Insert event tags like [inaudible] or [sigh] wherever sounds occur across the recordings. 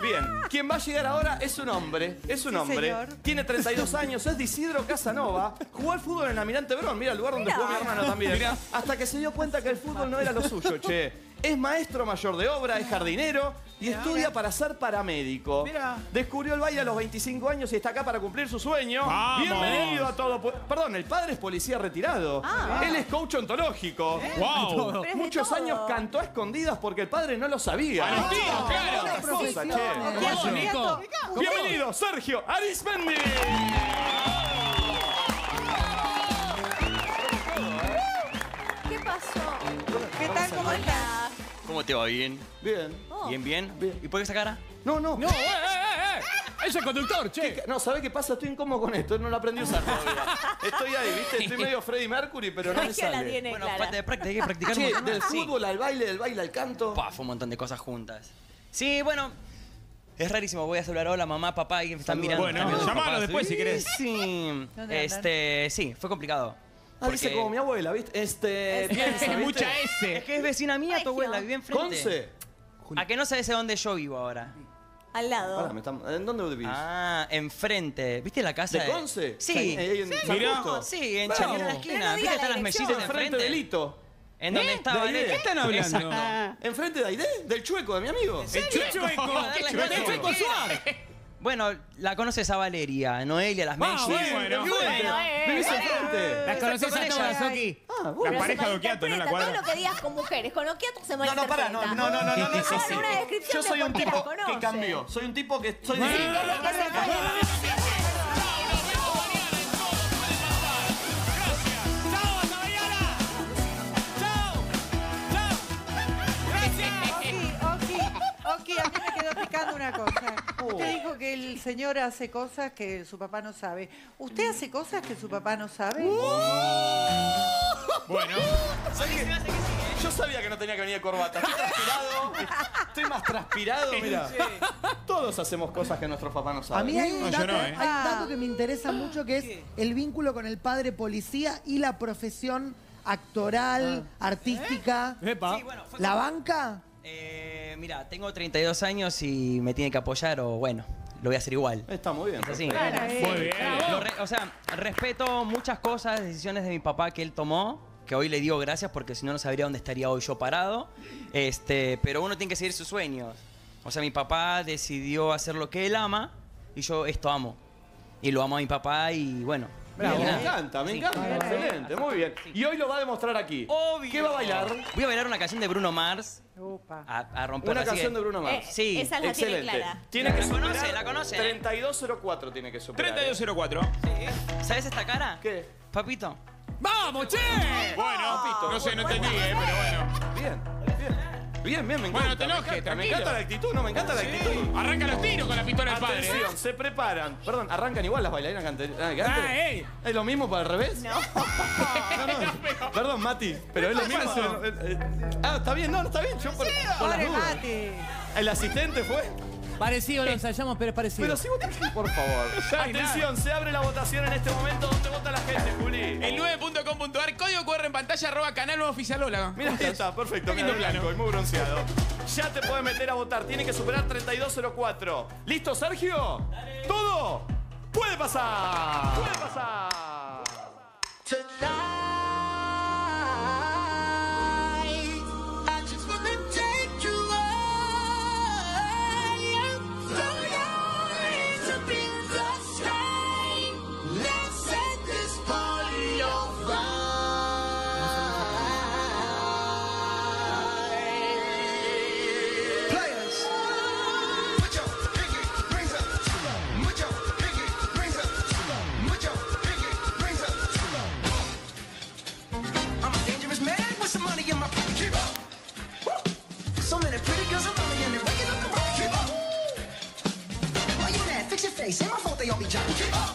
Bien, quien va a llegar ahora es un hombre, es un hombre. señor. Tiene 32 años, es de Isidro Casanova. Jugó al fútbol en Almirante Brón, mira el lugar donde jugó mi hermano también. Hasta que se dio cuenta que el fútbol no era lo suyo, che. Es maestro mayor de obra, es jardinero y estudia para ser paramédico. Descubrió el baile a los 25 años y está acá para cumplir su sueño. Vamos. Bienvenido a todo. Perdón, el padre es policía retirado. Él es coach ontológico. ¡Wow! Muchos años cantó a escondidas porque el padre no lo sabía. A los tiros, claro. Otra cosa, che. Vamos, Nico. Bienvenido, Sergio Arismendi. ¿Qué pasó? ¿Qué tal? ¿Cómo estás? ¿Cómo te va? ¿Bien? Bien. Oh. ¿Bien, bien? Bien. ¿Y por qué esa cara? No, no. No, eh, eh, eh. Ese es conductor, che. No, ¿sabés qué pasa? Estoy incómodo con esto, no lo aprendí a usar todavía. Estoy ahí, ¿viste? Estoy medio Freddie Mercury, pero no me Magia la sale. tiene Bueno, clara. falta de práctica, hay que practicar Che, un montón. del Sí. fútbol al baile, del baile al canto. Pa, fue un montón de cosas juntas. Sí, bueno, es rarísimo. Voy a saludar hola, mamá, papá, y me están mirando. Bueno, llamalo después si querés. Sí, este, sí, fue complicado. Ah, dice como mi abuela, ¿viste? Este. piensa, [laughs] ¿viste? Mucha Es S. que es vecina mía, tu abuela, vive enfrente. Conce. ¿A que no sabes de dónde yo vivo ahora? Al lado. Pará, me están- ¿En dónde vivís? Ah, enfrente. ¿Viste la casa ¿De Conce? Sí. Ahí- ahí en San Mirá. Justo. Sí, en. Chañar en la Pero esquina. no diga ¿Viste la están las dirección. mesitas Enfrente enfrente? de Lito. En donde ¿Eh? estaba De ahí, Lito. ¿qué están hablando? Exacto. ¿Enfrente de Aide? Del chueco de mi amigo. El chueco. [laughs] El chueco Suárez. Bueno, la conoces a Valeria, Noelia, las Ah, Melchis. bueno. Bueno, eh, ¿Vivís eh, enfrente? Las conoces con a todas, Soki. Ah, La pareja de Okiato, ¿no? La Todo cuadra. lo que digas con mujeres, con Okiato se No, no, pará, no, no, no, no, no, no, Hagan sí, sí. una descripción Yo soy un tipo las que conoce. cambió. Soy un tipo que soy de... Que se una cosa. Usted dijo que el señor hace cosas que su papá no sabe. ¿Usted hace cosas que su papá no sabe? Bueno, Yo sabía que no tenía que venir de corbata. Estoy transpirado. Estoy más transpirado, mira. Todos hacemos cosas que nuestros papás no saben. A mí hay un, No, yo dato, no, ¿eh? hay un dato que me interesa mucho que es el vínculo con el padre policía y la profesión actoral, artística. epa. Sí, bueno, fue ¿La banca? Eh, mira, tengo 32 años y me tiene que apoyar o bueno, lo voy a hacer igual. Está muy bien. Es así. Muy bien. Lo re- o sea, respeto muchas cosas, decisiones de mi papá que él tomó, que hoy le digo gracias porque si no no sabría dónde estaría hoy yo parado. Este, pero uno tiene que seguir sus sueños. O sea, mi papá decidió hacer lo que él ama y yo esto amo. Y lo amo a mi papá y bueno. Bravo, me encanta, me Sí. encanta. Excelente, muy bien. Y hoy lo va a demostrar aquí. Obvio. ¿Qué va a bailar? Voy a bailar una canción de Bruno Mars Upa. a, a romper Una canción de Bruno Mars. Eh, Sí, esa la tiene Excelente. clara. Tiene que La conoce, la conoce, ¿eh? 3204 tiene que superar. ¿eh? 3204. ¿Sabes esta cara? ¿Qué? Papito. ¡Vamos, che! Bueno, no sé, no entendí, eh, pero bueno. Bien, bien. Bien, me encanta. Bueno, te me enojes, encanta, Me tranquilo. encanta la actitud, no, me encanta la actitud. Arranca los tiros con la pistola del padre. ¿eh? Atención, se preparan. Perdón, arrancan igual las bailarinas que ah, que antes. Ah, ey. ¿Es lo mismo para el revés? No. [laughs] no, [laughs] Perdón, Mati, pero es lo mismo. pasó? Eh, eh, Ah, está bien, no, no está bien. Yo por, por las Pobre dudas. Mati. El asistente fue. Parecido lo ensayamos, pero es parecido. Pero si vos tenés- Por favor. [laughs] Atención, se abre la votación en este momento. ¿Dónde vota la gente, Juli? El 9.com.ar, código pantalla, arroba canal nuevo oficial. Hola. Mira, ahí está, perfecto. Mira, blanco y muy bronceado. Ya te puedes meter a votar. Tiene que superar 3204. ¿Listo, Sergio? ¿Todo? ¡Puede pasar! ¡Puede pasar! Ain't my fault they all be jocking.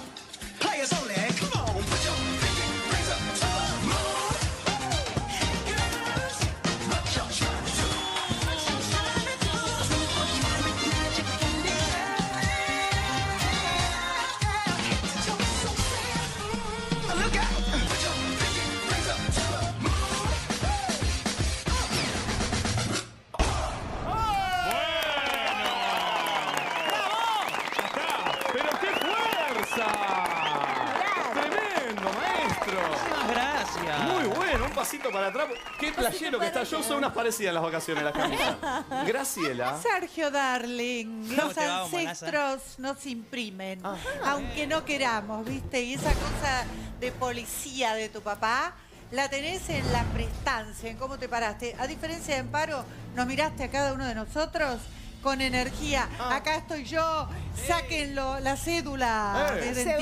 Pasito para atrás. Qué playero que está. Yo uso unas parecidas en las vacaciones, las camisas. [laughs] Graciela. Sergio Darling, ¿Cómo los te va, ancestros nos imprimen, aunque no queramos, ¿viste? Y esa cosa de policía de tu papá la tenés en la prestancia, en cómo te paraste. A diferencia de Amparo, nos miraste a cada uno de nosotros con energía. Acá estoy yo, sáquenlo, la cédula Eh. de identidad.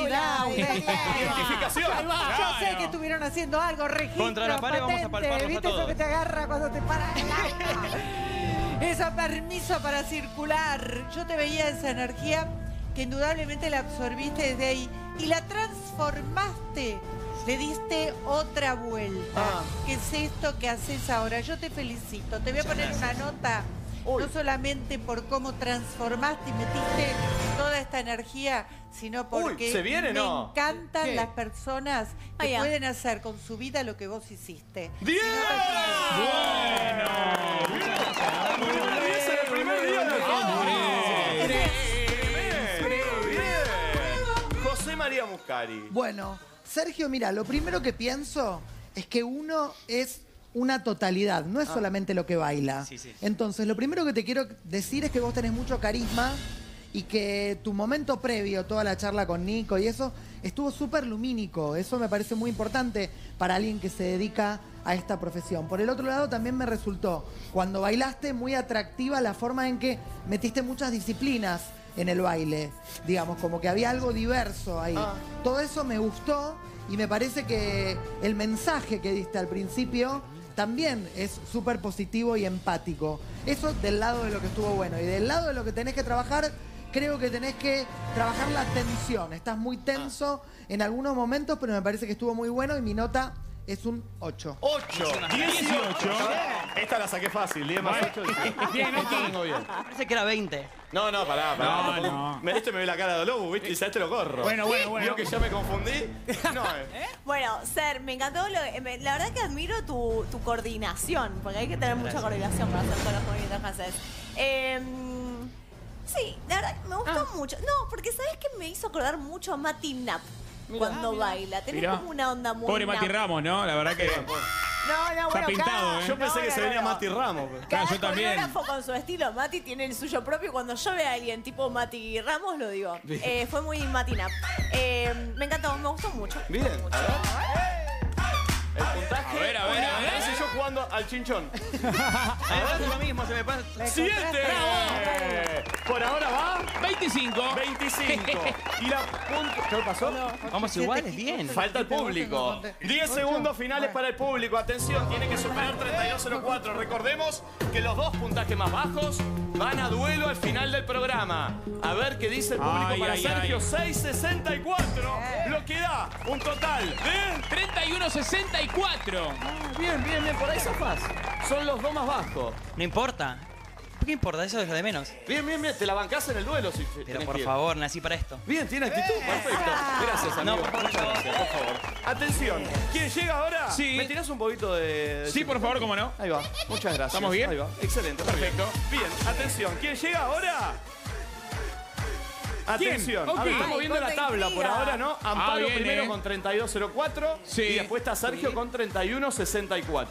Identificación. Yo sé que estuvieron haciendo algo, registro, Contra la pared vamos a patente, palparnos a ¿viste eso que te agarra cuando te el alma? Ese permiso para circular. Yo te veía esa energía que indudablemente la absorbiste desde ahí y la transformaste. Le diste otra vuelta. Ah. ¿Qué es esto que haces ahora? Yo te felicito. Te voy a poner una nota. No solamente por cómo transformaste y metiste toda esta energía, sino porque ¿se viene, me no? encantan ¿Qué? las personas que pueden hacer con su vida lo que vos hiciste. ¡Diez! ¡Bueno! ¡Diez en el primer día bien. José María Muscari. Bueno, Sergio, mira, lo primero que pienso es que uno es una totalidad, no es solamente lo que baila. Sí, sí. Entonces, lo primero que te quiero decir es que vos tenés mucho carisma y que tu momento previo, toda la charla con Nico y eso, estuvo súper lumínico. Eso me parece muy importante para alguien que se dedica a esta profesión. Por el otro lado, también me resultó, cuando bailaste, muy atractiva la forma en que metiste muchas disciplinas en el baile. Digamos, como que había algo diverso ahí. Todo eso me gustó y me parece que el mensaje que diste al principio también es súper positivo y empático. Eso del lado de lo que estuvo bueno. Y del lado de lo que tenés que trabajar, creo que tenés que trabajar la tensión. Estás muy tenso en algunos momentos, pero me parece que estuvo muy bueno y mi nota es un 8. 8, 18. Esta la saqué fácil, 10 más 8. Bien, Esto vengo bien. Parece que era 20. No, no, pará, pará. No, no. Me, este me ve la cara de Lobo, ¿viste? Y dice, a este lo corro. Bueno, bueno, bueno. Vio que ya me confundí. No, [laughs] eh. Bueno, Ser, me encantó. lo- eh, me- la verdad que admiro tu, tu coordinación, porque hay que tener mucha coordinación para hacer todos los movimientos que haces. Em, sí, la verdad que me gustó Ah. mucho. No, porque ¿sabes qué me hizo acordar mucho a Mati Nap cuando baila? Tenés Mirá. como una onda muy Pobre Mati. Ramos, ¿no? La verdad que. No, no, bueno, pintado, cada- ¿eh? Yo pensé no, que se no, venía no. Mati Ramos. Claro, Cada yo también. coreógrafo con su estilo. Mati tiene el suyo propio cuando yo veo a alguien tipo Mati Ramos lo digo. Eh, fue muy Mati Nap. Eh, me encantó, me gustó mucho. Bien, a ver. El puntaje. A ver, a ver, a ver. Parece yo jugando al chinchón. [laughs] A ver, lo mismo, se me pasa. ¡Siete! Por ahora va 25. 25. [laughs] Y la punta. ¿Qué pasó? Vamos iguales, bien. Falta el público. no conté. 10 Ocho. segundos finales para el público. Atención, tiene que superar 32.04. Recordemos que los dos puntajes más bajos van a duelo al final del programa. A ver qué dice el público Ay, para ay, Sergio. ay. 6.64. Lo que da un total de. 31-64. Bien, bien, bien. Por ahí zafás. Son los dos más bajos. No importa. ¿Qué importa? Eso es lo de menos. Bien, bien, bien. Te la bancás en el duelo si Pero por favor, nací para esto. Bien, tiene actitud. Perfecto. Gracias, amigo. No, por Muchas favor. gracias, por favor. Atención. ¿Quién llega ahora? Sí. ¿Me tirás un poquito de. de Sí, por favor, cómo no. Ahí va. Muchas gracias. ¿Estamos bien? Ahí va. Excelente. Perfecto. Bien, atención. ¿Quién llega ahora? Atención. Ok. A ver, estamos Ay, viendo la tabla por ahora, ¿no? Amparo Ah, primero eh. con 32.04 Sí. y después está Sergio con 31.64.